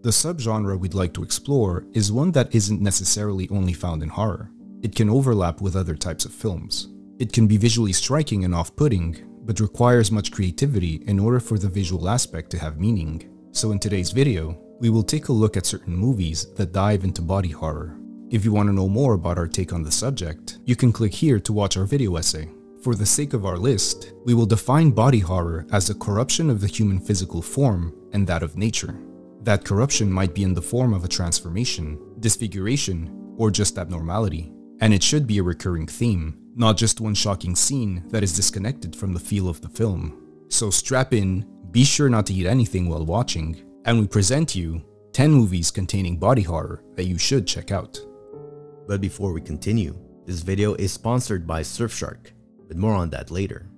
The subgenre we'd like to explore is one that isn't necessarily only found in horror. It can overlap with other types of films. It can be visually striking and off-putting, but requires much creativity in order for the visual aspect to have meaning. So in today's video, we will take a look at certain movies that dive into body horror. If you want to know more about our take on the subject, you can click here to watch our video essay. For the sake of our list, we will define body horror as a corruption of the human physical form and that of nature. That corruption might be in the form of a transformation, disfiguration, or just abnormality. And it should be a recurring theme, not just one shocking scene that is disconnected from the feel of the film. So strap in, be sure not to eat anything while watching, and we present you 10 movies containing body horror that you should check out. But before we continue, this video is sponsored by Surfshark, but more on that later.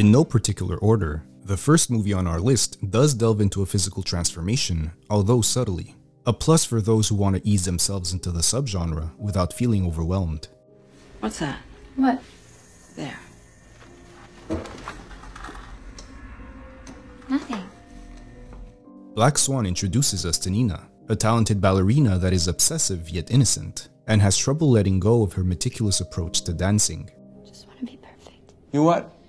In no particular order, the first movie on our list does delve into a physical transformation, although subtly. A plus for those who want to ease themselves into the subgenre without feeling overwhelmed. What's that? What? There. Nothing. Black Swan introduces us to Nina, a talented ballerina that is obsessive yet innocent, and has trouble letting go of her meticulous approach to dancing. Just want to be perfect. You what?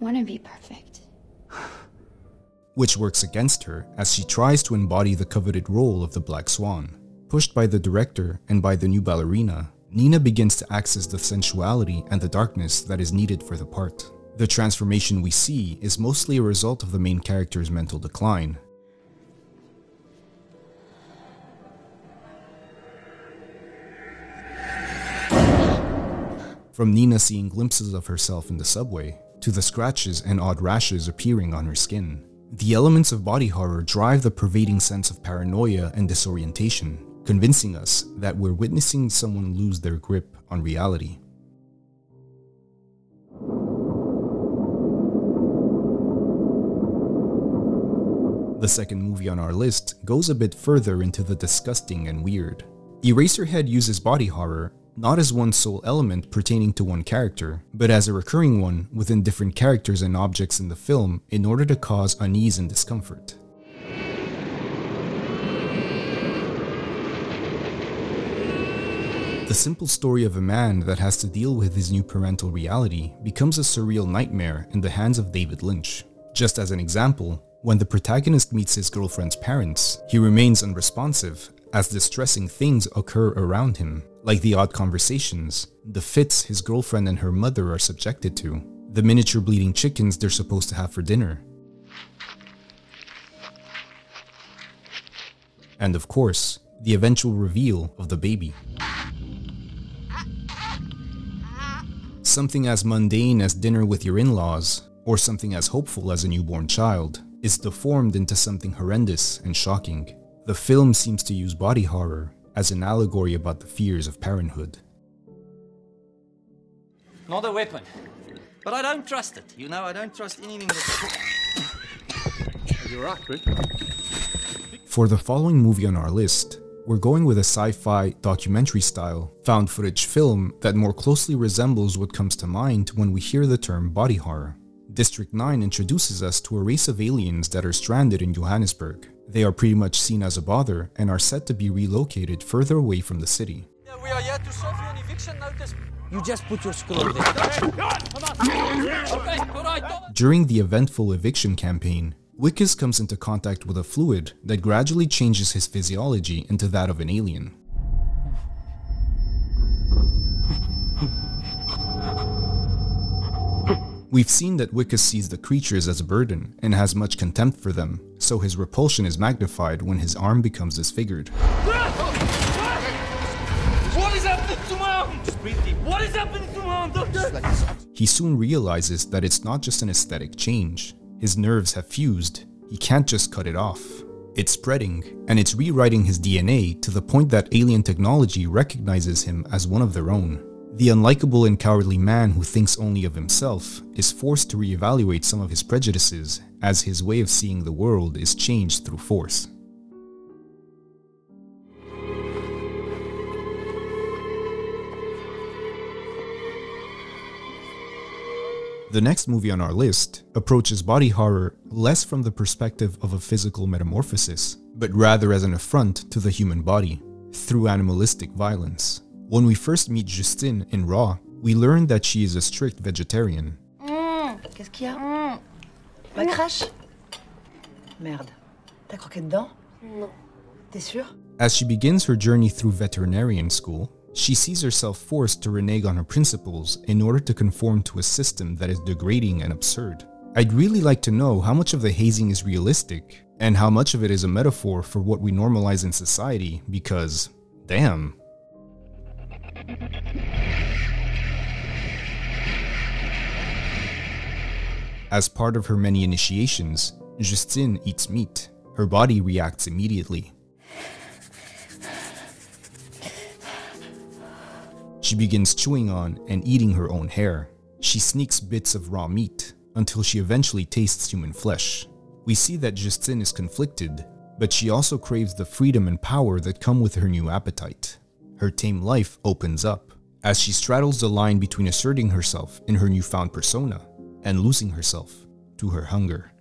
Want to be perfect. which works against her as she tries to embody the coveted role of the Black Swan. Pushed by the director and by the new ballerina, Nina begins to access the sensuality and the darkness that is needed for the part. The transformation we see is mostly a result of the main character's mental decline. From Nina seeing glimpses of herself in the subway, to the scratches and odd rashes appearing on her skin. The elements of body horror drive the pervading sense of paranoia and disorientation, convincing us that we're witnessing someone lose their grip on reality. The second movie on our list goes a bit further into the disgusting and weird. Eraserhead uses body horror not as one sole element pertaining to one character, but as a recurring one within different characters and objects in the film in order to cause unease and discomfort. The simple story of a man that has to deal with his new parental reality becomes a surreal nightmare in the hands of David Lynch. Just as an example, when the protagonist meets his girlfriend's parents, he remains unresponsive as distressing things occur around him, like the odd conversations, the fits his girlfriend and her mother are subjected to, the miniature bleeding chickens they're supposed to have for dinner. And of course, the eventual reveal of the baby. Something as mundane as dinner with your in-laws, or something as hopeful as a newborn child, is deformed into something horrendous and shocking. The film seems to use body horror as an allegory about the fears of parenthood. Not a weapon. But I don't trust it. You know, I don't trust anything that's. You're right, Chris. For the following movie on our list, we're going with a sci-fi documentary style found footage film that more closely resembles what comes to mind when we hear the term body horror. District 9 introduces us to a race of aliens that are stranded in Johannesburg. They are pretty much seen as a bother and are set to be relocated further away from the city. Yeah, we are here to serve you an eviction notice. You just put your skull on there. Okay, all right. During the eventful eviction campaign, Wikus comes into contact with a fluid that gradually changes his physiology into that of an alien. We've seen that Wikus sees the creatures as a burden and has much contempt for them, so his repulsion is magnified when his arm becomes disfigured. What is happening to my arm? Just breathe deep. What is happening to my arm, doctor? He soon realizes that it's not just an aesthetic change. His nerves have fused. He can't just cut it off. It's spreading, and it's rewriting his DNA to the point that alien technology recognizes him as one of their own. The unlikable and cowardly man who thinks only of himself is forced to reevaluate some of his prejudices as his way of seeing the world is changed through force. The next movie on our list approaches body horror less from the perspective of a physical metamorphosis, but rather as an affront to the human body through animalistic violence. When we first meet Justine in Raw, we learn that she is a strict vegetarian. Mmh. Qu'est-ce qu'il y a mmh. La mmh. crache Merde. T'as croqué dedans Non. T'es sûr As she begins her journey through veterinarian school, she sees herself forced to renege on her principles in order to conform to a system that is degrading and absurd. I'd really like to know how much of the hazing is realistic and how much of it is a metaphor for what we normalize in society because, damn. As part of her many initiations, Justine eats meat. Her body reacts immediately. She begins chewing on and eating her own hair. She sneaks bits of raw meat until she eventually tastes human flesh. We see that Justine is conflicted, but she also craves the freedom and power that come with her new appetite. Her tame life opens up as she straddles the line between asserting herself in her newfound persona and losing herself to her hunger.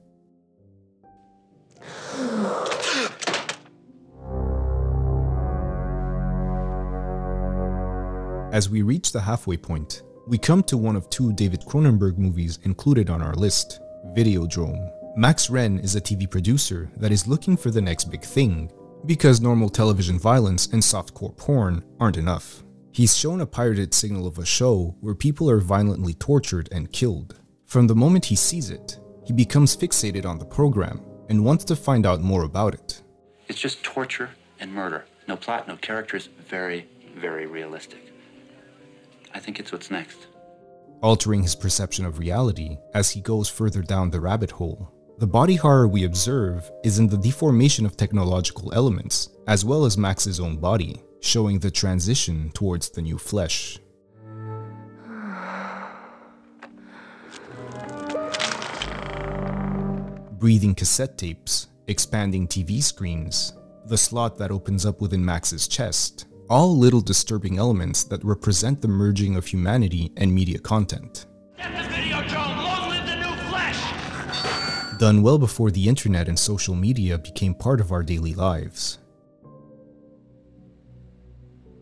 As we reach the halfway point, we come to one of two David Cronenberg movies included on our list, Videodrome. Max Renn is a TV producer that is looking for the next big thing, because normal television violence and softcore porn aren't enough. He's shown a pirated signal of a show where people are violently tortured and killed. From the moment he sees it, he becomes fixated on the program and wants to find out more about it. It's just torture and murder. No plot, no characters. Very, very realistic. I think it's what's next. altering his perception of reality as he goes further down the rabbit hole. The body horror we observe is in the deformation of technological elements, as well as Max's own body, showing the transition towards the new flesh. Breathing cassette tapes, expanding TV screens, the slot that opens up within Max's chest, all little disturbing elements that represent the merging of humanity and media content. Done well before the internet and social media became part of our daily lives.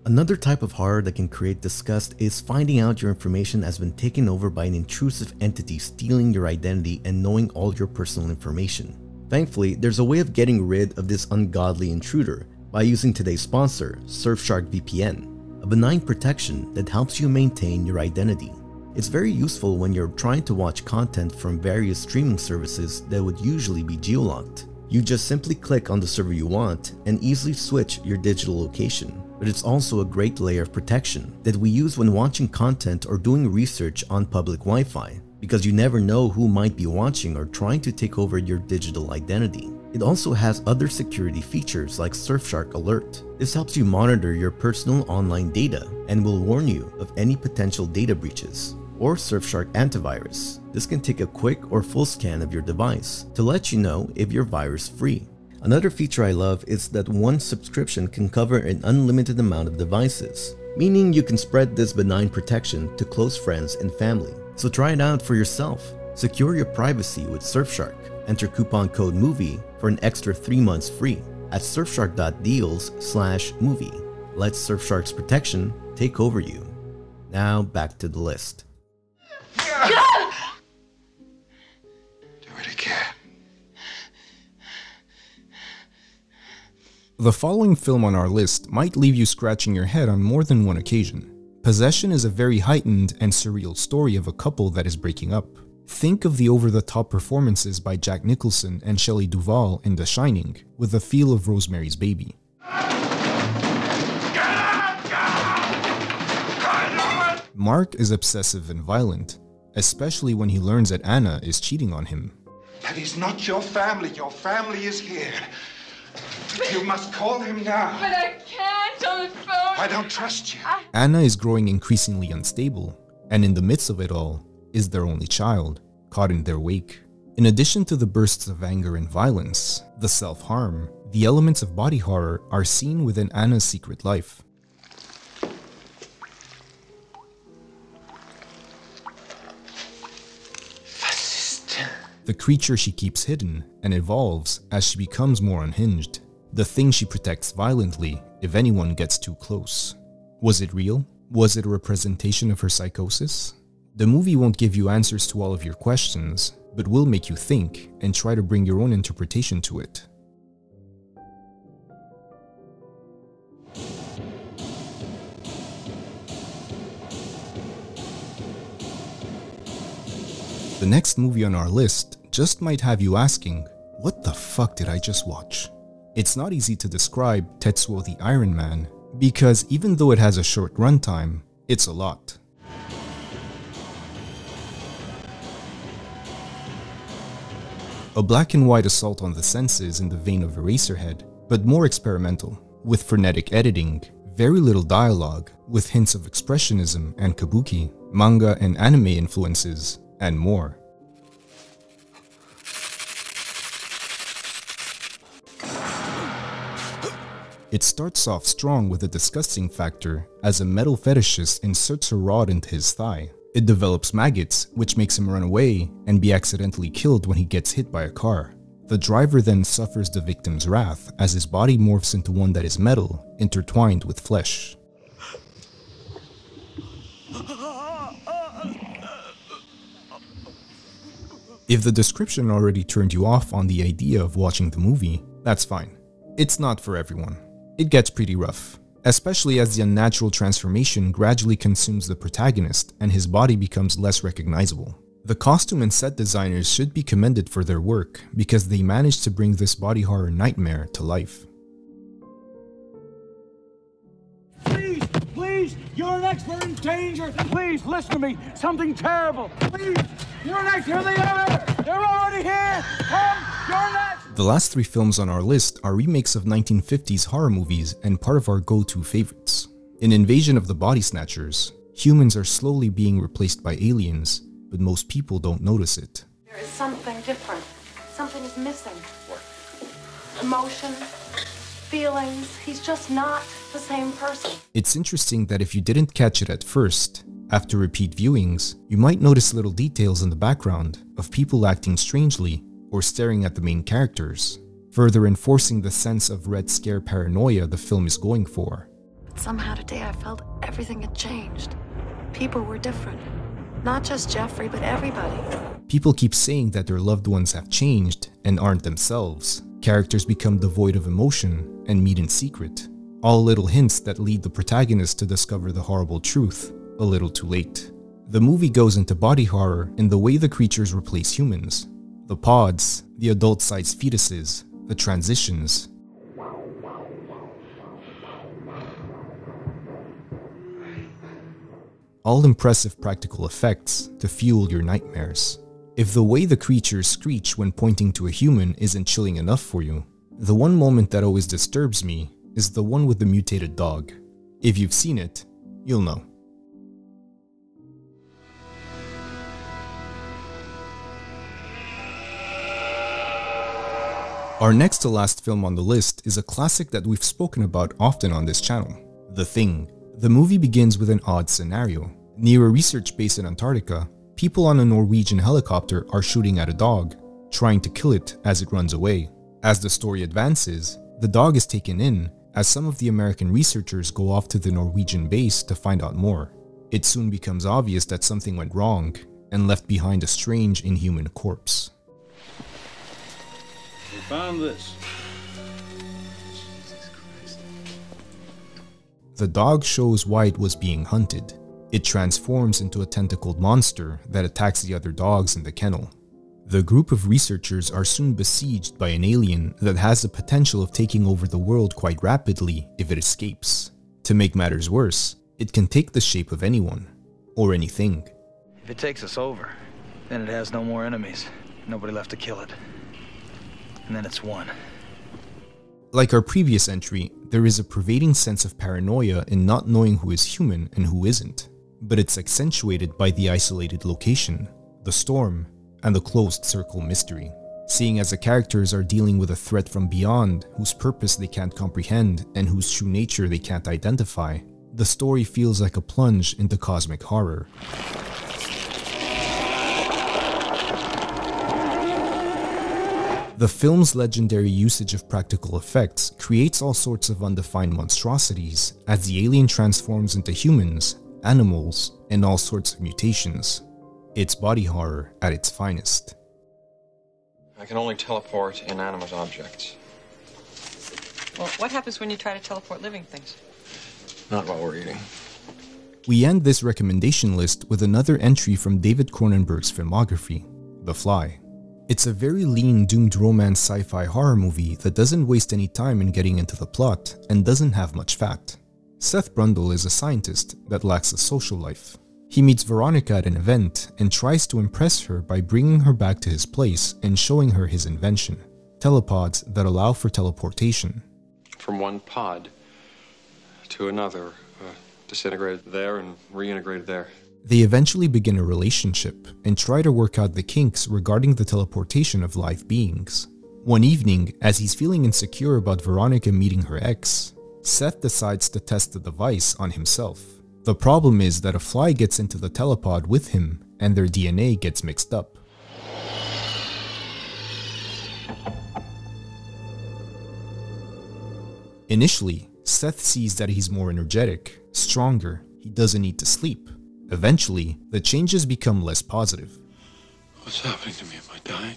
Another type of horror that can create disgust is finding out your information has been taken over by an intrusive entity stealing your identity and knowing all your personal information. Thankfully, there's a way of getting rid of this ungodly intruder by using today's sponsor, Surfshark VPN, a benign protection that helps you maintain your identity. It's very useful when you're trying to watch content from various streaming services that would usually be geolocked. You just simply click on the server you want and easily switch your digital location. But it's also a great layer of protection that we use when watching content or doing research on public Wi-Fi because you never know who might be watching or trying to take over your digital identity. It also has other security features like Surfshark Alert. This helps you monitor your personal online data and will warn you of any potential data breaches. Or Surfshark Antivirus. This can take a quick or full scan of your device to let you know if you're virus free. Another feature I love is that one subscription can cover an unlimited amount of devices, meaning you can spread this benign protection to close friends and family. So try it out for yourself. Secure your privacy with Surfshark. Enter coupon code MOVIE for an extra 3 months free at surfshark.deals slash movie. Let Surfshark's protection take over you. Now back to the list. The following film on our list might leave you scratching your head on more than one occasion. Possession is a very heightened and surreal story of a couple that is breaking up. Think of the over the top performances by Jack Nicholson and Shelley Duvall in The Shining, with the feel of Rosemary's Baby. Mark is obsessive and violent, especially when he learns that Anna is cheating on him. That is not your family. Your family is here. You must call him now. But I can't on the phone. I don't trust you. Ah. Anna is growing increasingly unstable, and in the midst of it all is their only child, caught in their wake. In addition to the bursts of anger and violence, the self harm, the elements of body horror are seen within Anna's secret life. the creature she keeps hidden and evolves as she becomes more unhinged, the thing she protects violently if anyone gets too close. Was it real? Was it a representation of her psychosis? The movie won't give you answers to all of your questions, but will make you think and try to bring your own interpretation to it. The next movie on our list just might have you asking, what the fuck did I just watch? It's not easy to describe Tetsuo the Iron Man, because even though it has a short runtime, it's a lot. A black and white assault on the senses in the vein of Eraserhead, but more experimental, with frenetic editing, very little dialogue, with hints of expressionism and kabuki, manga and anime influences, and more. It starts off strong with a disgusting factor as a metal fetishist inserts a rod into his thigh. It develops maggots, which makes him run away and be accidentally killed when he gets hit by a car. The driver then suffers the victim's wrath as his body morphs into one that is metal, intertwined with flesh. If the description already turned you off on the idea of watching the movie, that's fine. It's not for everyone. It gets pretty rough, especially as the unnatural transformation gradually consumes the protagonist and his body becomes less recognizable. The costume and set designers should be commended for their work because they managed to bring this body horror nightmare to life. Please, please, you're an expert in danger. Please, listen to me. Something terrible. Please, you're next. Here they are. They're already here. Come, you're next. The last three films on our list are remakes of 1950s horror movies and part of our go-to favorites. In Invasion of the Body Snatchers, humans are slowly being replaced by aliens, but most people don't notice it. There is something different. Something is missing. Emotion, feelings. He's just not the same person. It's interesting that if you didn't catch it at first, after repeat viewings, you might notice little details in the background of people acting strangely or staring at the main characters, further enforcing the sense of red scare paranoia the film is going for. But somehow today I felt everything had changed. People were different. Not just Jeffrey, but everybody. People keep saying that their loved ones have changed and aren't themselves. Characters become devoid of emotion and meet in secret. All little hints that lead the protagonist to discover the horrible truth a little too late. The movie goes into body horror in the way the creatures replace humans, the pods, the adult-sized fetuses, the transitions. All impressive practical effects to fuel your nightmares. If the way the creatures screech when pointing to a human isn't chilling enough for you, the one moment that always disturbs me is the one with the mutated dog. If you've seen it, you'll know. Our next to last film on the list is a classic that we've spoken about often on this channel, The Thing. The movie begins with an odd scenario. Near a research base in Antarctica, people on a Norwegian helicopter are shooting at a dog, trying to kill it as it runs away. As the story advances, the dog is taken in as some of the American researchers go off to the Norwegian base to find out more. It soon becomes obvious that something went wrong and left behind a strange inhuman corpse found this. The dog shows why it was being hunted. It transforms into a tentacled monster that attacks the other dogs in the kennel. The group of researchers are soon besieged by an alien that has the potential of taking over the world quite rapidly if it escapes. To make matters worse, it can take the shape of anyone, or anything. If it takes us over, then it has no more enemies. Nobody left to kill it and then it's won. Like our previous entry, there is a pervading sense of paranoia in not knowing who is human and who isn't, but it's accentuated by the isolated location, the storm, and the closed circle mystery. Seeing as the characters are dealing with a threat from beyond whose purpose they can't comprehend and whose true nature they can't identify, the story feels like a plunge into cosmic horror. The film's legendary usage of practical effects creates all sorts of undefined monstrosities as the alien transforms into humans, animals, and all sorts of mutations. It's body horror at its finest. I can only teleport inanimate objects. Well, what happens when you try to teleport living things? Not while we're eating. We end this recommendation list with another entry from David Cronenberg's filmography, The Fly. It's a very lean doomed romance sci-fi horror movie that doesn't waste any time in getting into the plot and doesn't have much fat. Seth Brundle is a scientist that lacks a social life. He meets Veronica at an event and tries to impress her by bringing her back to his place and showing her his invention, telepods that allow for teleportation. From one pod to another, uh, disintegrated there and reintegrated there. They eventually begin a relationship and try to work out the kinks regarding the teleportation of live beings. One evening, as he's feeling insecure about Veronica meeting her ex, Seth decides to test the device on himself. The problem is that a fly gets into the telepod with him and their DNA gets mixed up. Initially, Seth sees that he's more energetic, stronger, he doesn't need to sleep. Eventually, the changes become less positive. What's happening to me? Am I dying?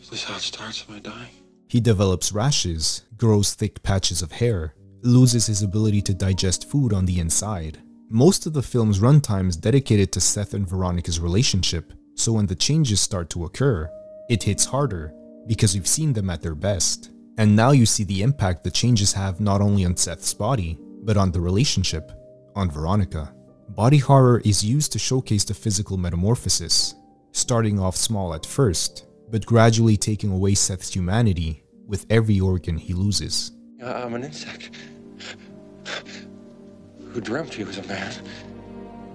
Is this how it starts? Am I dying? He develops rashes, grows thick patches of hair, loses his ability to digest food on the inside. Most of the film's runtime is dedicated to Seth and Veronica's relationship, so when the changes start to occur, it hits harder because we've seen them at their best. And now you see the impact the changes have not only on Seth's body, but on the relationship, on Veronica. Body horror is used to showcase the physical metamorphosis, starting off small at first, but gradually taking away Seth's humanity with every organ he loses. Uh, I'm an insect who dreamt he was a man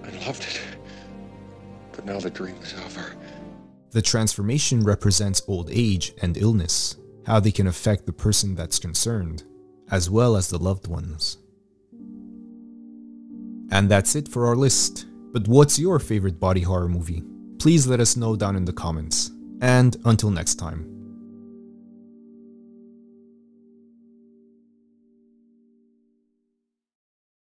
and loved it. But now the dream is over. The transformation represents old age and illness, how they can affect the person that's concerned, as well as the loved ones. And that's it for our list. But what's your favorite body horror movie? Please let us know down in the comments. And until next time.